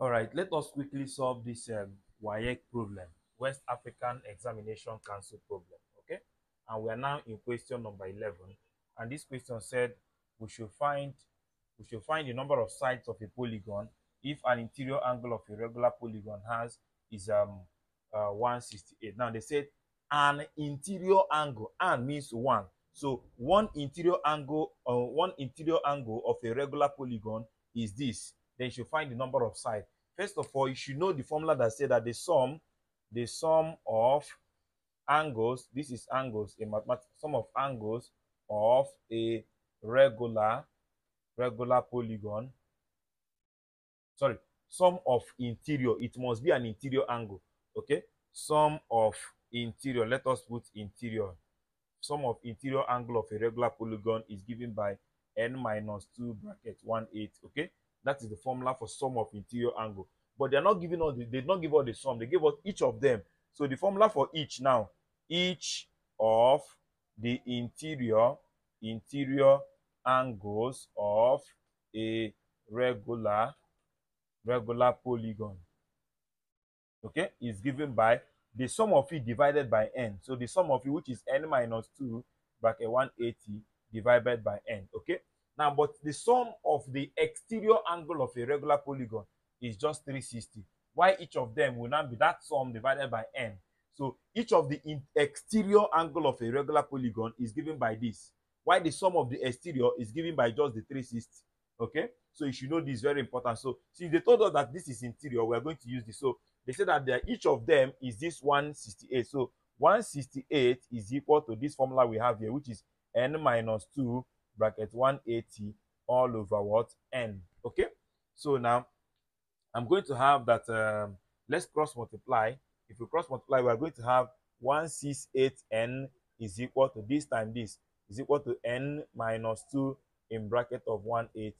All right, let us quickly solve this um, WAEC problem, West African Examination Council problem. Okay, and we are now in question number 11. And this question said we should find we should find the number of sides of a polygon if an interior angle of a regular polygon has is um uh, 168. Now they said an interior angle and means one. So one interior angle uh, one interior angle of a regular polygon is this then you should find the number of sides. First of all, you should know the formula that says that the sum, the sum of angles, this is angles, a mathematical sum of angles of a regular, regular polygon. Sorry, sum of interior. It must be an interior angle. Okay, sum of interior. Let us put interior. Sum of interior angle of a regular polygon is given by n minus 2 bracket 1 8. Okay, that is the formula for sum of interior angle. But they're not giving us, the, they did not give us the sum, they gave us each of them. So the formula for each now, each of the interior, interior angles of a regular, regular polygon, okay, is given by the sum of it divided by n. So the sum of it, which is n minus 2 bracket 180 divided by n, okay? Now, but the sum of the exterior angle of a regular polygon is just 360. Why each of them will now be that sum divided by n. So each of the exterior angle of a regular polygon is given by this. Why the sum of the exterior is given by just the 360. Okay, so you should know this very important. So since they told us that this is interior, we are going to use this. So they said that each of them is this 168. So 168 is equal to this formula we have here, which is n minus 2 bracket 180 all over what? N. Okay? So now i'm going to have that um, let's cross multiply. If we cross multiply we are going to have 168n is equal to this time this is equal to n minus 2 in bracket of 180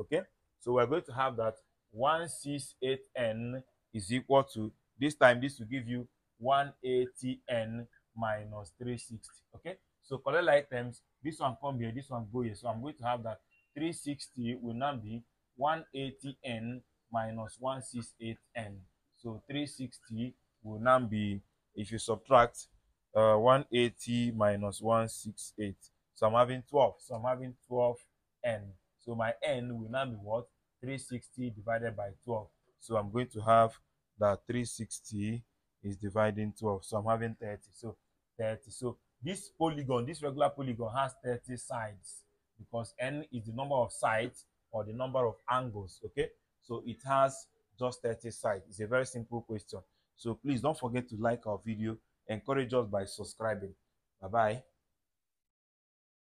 okay? So we're going to have that 168n is equal to this time this will give you 180n minus 360 okay so collect items this one come here, this one go here. So I'm going to have that 360 will now be 180n minus 168n. So 360 will now be, if you subtract uh, 180 minus 168. So I'm having 12. So I'm having 12n. So my n will now be what? 360 divided by 12. So I'm going to have that 360 is dividing 12. So I'm having 30. So 30. So this polygon, this regular polygon has 30 sides because n is the number of sides or the number of angles, okay? So it has just 30 sides. It's a very simple question. So please don't forget to like our video. Encourage us by subscribing. Bye-bye.